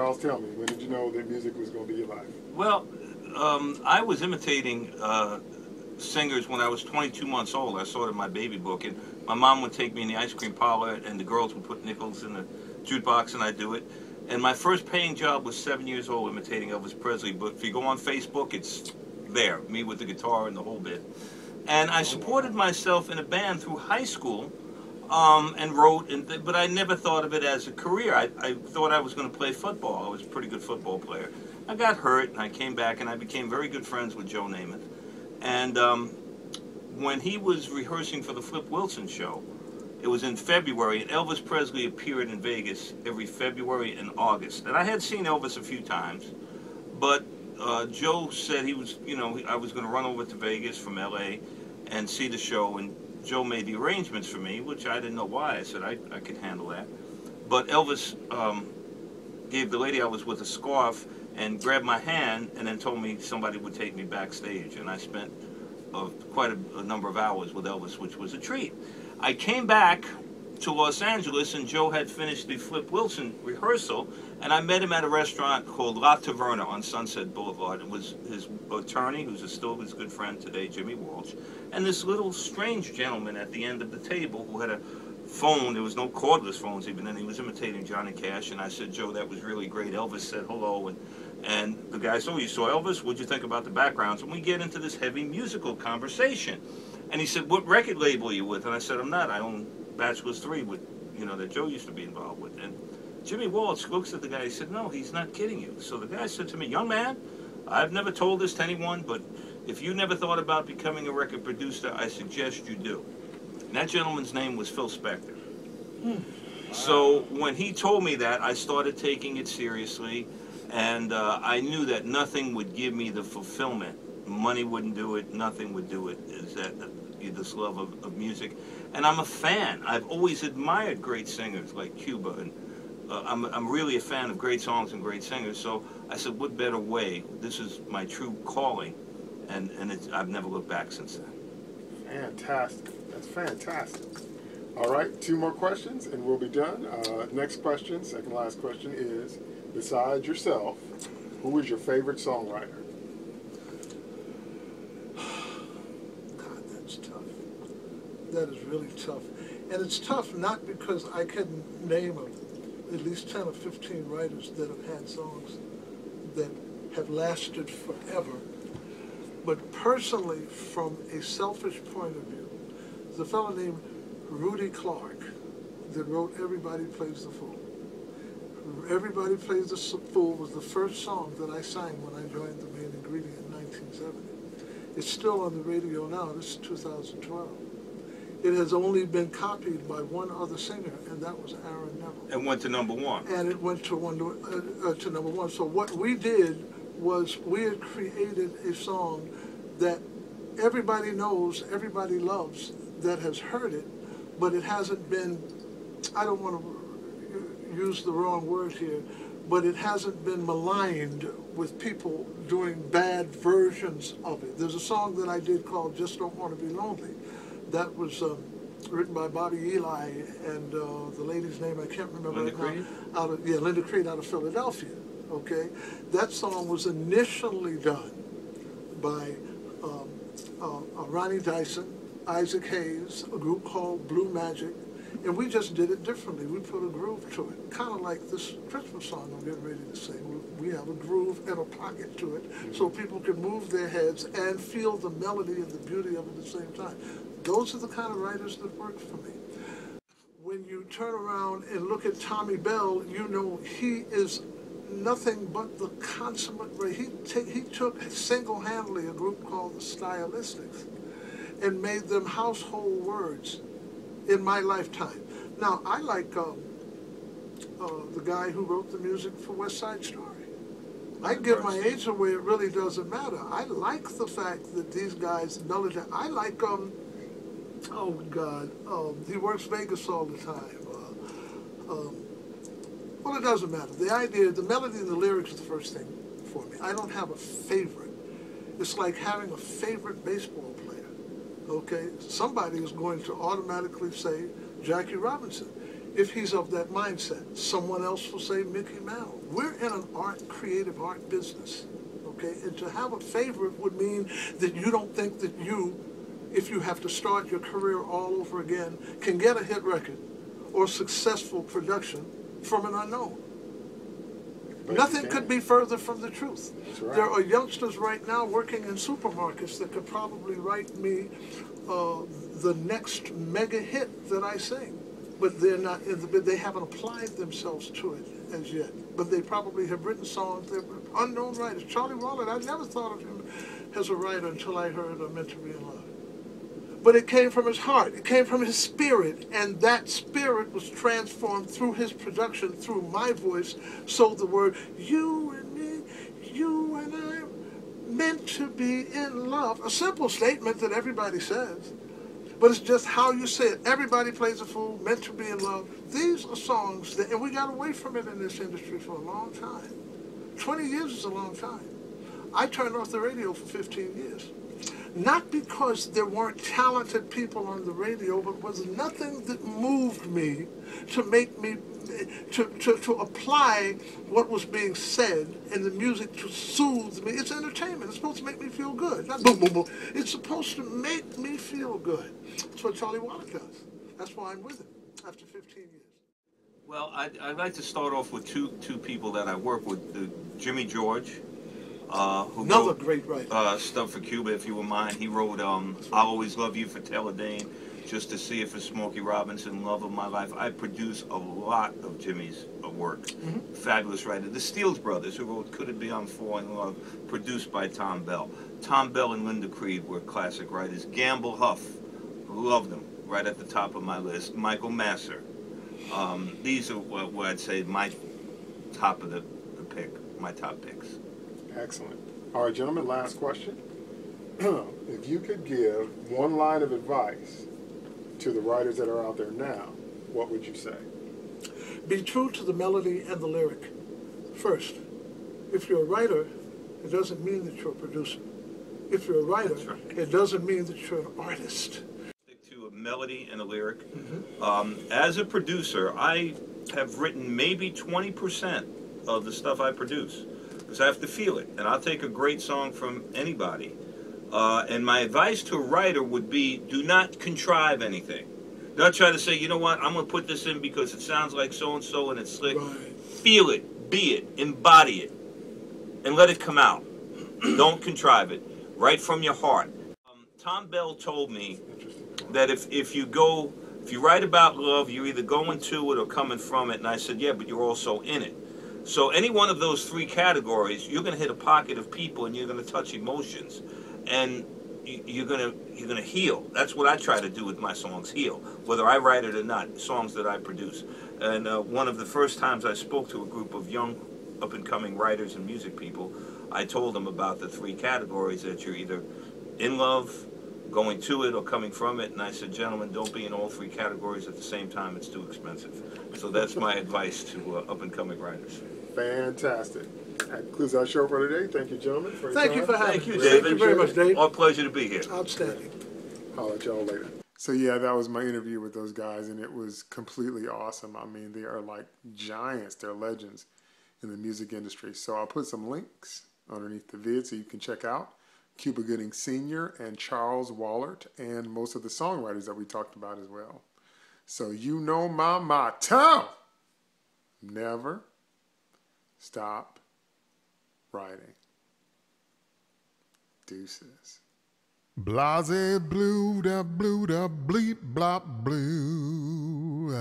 Charles, tell me, when did you know that music was going to be your life? Well, um, I was imitating uh, singers when I was 22 months old. I saw it in my baby book, and my mom would take me in the ice cream parlor, and the girls would put nickels in the jukebox, and I'd do it. And my first paying job was seven years old, imitating Elvis Presley. But if you go on Facebook, it's there, me with the guitar and the whole bit. And I supported myself in a band through high school um, and wrote, and th- but I never thought of it as a career. I, I thought I was going to play football. I was a pretty good football player. I got hurt, and I came back, and I became very good friends with Joe Namath. And um, when he was rehearsing for the Flip Wilson show, it was in February, and Elvis Presley appeared in Vegas every February and August. And I had seen Elvis a few times, but uh, Joe said he was, you know, I was going to run over to Vegas from LA and see the show, and Joe made the arrangements for me, which I didn't know why. I said I, I could handle that. But Elvis um, gave the lady I was with a scarf and grabbed my hand and then told me somebody would take me backstage. And I spent uh, quite a, a number of hours with Elvis, which was a treat. I came back to Los Angeles and Joe had finished the Flip Wilson rehearsal and I met him at a restaurant called La Taverna on Sunset Boulevard. It was his attorney, who's still his good friend today, Jimmy Walsh, and this little strange gentleman at the end of the table who had a phone. There was no cordless phones even then. He was imitating Johnny Cash, and I said, Joe, that was really great. Elvis said hello, and and the guy said, oh, you saw Elvis? What'd you think about the backgrounds? And we get into this heavy musical conversation. And he said, what record label are you with? And I said, I'm not. I own Bachelors 3 with, you know, that Joe used to be involved with. And Jimmy Walsh looks at the guy. He said, "No, he's not kidding you." So the guy said to me, "Young man, I've never told this to anyone, but if you never thought about becoming a record producer, I suggest you do." And that gentleman's name was Phil Spector. So when he told me that, I started taking it seriously, and uh, I knew that nothing would give me the fulfillment. Money wouldn't do it. Nothing would do it. Is that this love of, of music? And I'm a fan. I've always admired great singers like Cuba and uh, I'm, I'm really a fan of great songs and great singers. So I said, what better way? This is my true calling, and and I've never looked back since then. Fantastic. That's fantastic. All right, two more questions and we'll be done. Uh, next question, second last question is, besides yourself, who is your favorite songwriter? God, that's tough. That is really tough. And it's tough not because I couldn't name a, at least 10 or 15 writers that have had songs that have lasted forever. But personally, from a selfish point of view, there's a fellow named Rudy Clark that wrote Everybody Plays the Fool. Everybody Plays the Fool was the first song that I sang when I joined the main ingredient in 1970. It's still on the radio now. This is 2012. It has only been copied by one other singer, and that was Aaron Neville. And went to number one. And it went to one uh, uh, to number one. So what we did was we had created a song that everybody knows, everybody loves, that has heard it, but it hasn't been. I don't want to use the wrong word here, but it hasn't been maligned with people doing bad versions of it. There's a song that I did called "Just Don't Want to Be Lonely." That was um, written by Bobby Eli and uh, the lady's name I can't remember Linda right Creed? now. Out of yeah, Linda Creed out of Philadelphia. Okay, that song was initially done by um, uh, uh, Ronnie Dyson, Isaac Hayes, a group called Blue Magic, and we just did it differently. We put a groove to it, kind of like this Christmas song I'm getting ready to sing. We, we have a groove and a pocket to it, so people can move their heads and feel the melody and the beauty of it at the same time. Those are the kind of writers that work for me. When you turn around and look at Tommy Bell, you know he is nothing but the consummate. He he took single-handedly a group called the Stylistics and made them household words in my lifetime. Now I like um, uh, the guy who wrote the music for West Side Story. I give my age away. It really doesn't matter. I like the fact that these guys melody. I like um. Oh God, um, he works Vegas all the time. Uh, um, well, it doesn't matter. The idea, the melody and the lyrics is the first thing for me. I don't have a favorite. It's like having a favorite baseball player. Okay, somebody is going to automatically say Jackie Robinson. if he's of that mindset. Someone else will say Mickey Mouse. We're in an art, creative art business, okay? And to have a favorite would mean that you don't think that you, if you have to start your career all over again, can get a hit record or successful production from an unknown. But Nothing could be further from the truth. Right. There are youngsters right now working in supermarkets that could probably write me uh, the next mega hit that I sing, but they're not in the. They haven't applied themselves to it as yet. But they probably have written songs. They're unknown writers. Charlie Wallert. I never thought of him as a writer until I heard uh, "Meant to Be in Love." But it came from his heart. It came from his spirit, and that spirit was transformed through his production, through my voice. So the word "you and me, you and I, meant to be in love." A simple statement that everybody says, but it's just how you say it. Everybody plays a fool, meant to be in love. These are songs that, and we got away from it in this industry for a long time. Twenty years is a long time. I turned off the radio for 15 years not because there weren't talented people on the radio, but was nothing that moved me to make me to, to, to apply what was being said in the music to soothe me. It's entertainment. It's supposed to make me feel good. Not boom, boom, boom. It's supposed to make me feel good. That's what Charlie Wallert does. That's why I'm with him after 15 years. Well, I'd, I'd like to start off with two two people that I work with. The Jimmy George, uh, who Another wrote great writer. uh, stuff for Cuba, if you were mine. He wrote um, "I'll Always Love You" for Taylor Dayne, "Just to See Her" for Smokey Robinson, "Love of My Life." I produce a lot of Jimmy's uh, work. Fabulous writer. The Steals brothers, who wrote "Could It Be I'm Falling in Love," produced by Tom Bell. Tom Bell and Linda Creed were classic writers. Gamble Huff, loved them, right at the top of my list. Michael Masser. Um, these are what, what I'd say my top of the, the pick, my top picks. Excellent. All right, gentlemen, last question. if you could give one line of advice to the writers that are out there now, what would you say? Be true to the melody and the lyric. First, if you're a writer, it doesn't mean that you're a producer. If you're a writer, right. it doesn't mean that you're an artist. Stick to a melody and a lyric. Um, as a producer, I have written maybe 20% of the stuff I produce because I have to feel it. And I'll take a great song from anybody. Uh, and my advice to a writer would be do not contrive anything. Don't try to say, you know what, I'm going to put this in because it sounds like so and so and it's slick. Right. Feel it, be it, embody it, and let it come out. Don't contrive it. Write from your heart. Um, Tom Bell told me that if, if you go, if you write about love, you're either going to it or coming from it. And I said, yeah, but you're also in it. So any one of those three categories, you're going to hit a pocket of people and you're going to touch emotions, and you- you're going to you're going to heal. That's what I try to do with my songs, heal, whether I write it or not. Songs that I produce. And uh, one of the first times I spoke to a group of young, up and coming writers and music people, I told them about the three categories that you're either in love, going to it or coming from it. And I said, gentlemen, don't be in all three categories at the same time. It's too expensive. So that's my advice to uh, up and coming writers. Fantastic. That concludes our show for today. Thank you, gentlemen, for Thank you for having Thank you, me. David. Thank you very much, Dave. Our pleasure to be here. Outstanding. I'll let y'all later. So yeah, that was my interview with those guys, and it was completely awesome. I mean, they are like giants; they're legends in the music industry. So I'll put some links underneath the vid so you can check out Cuba Gooding Sr. and Charles Wallert, and most of the songwriters that we talked about as well. So you know my motto: never stop writing. Deuces. Blase blue da blue da bleep blop blue.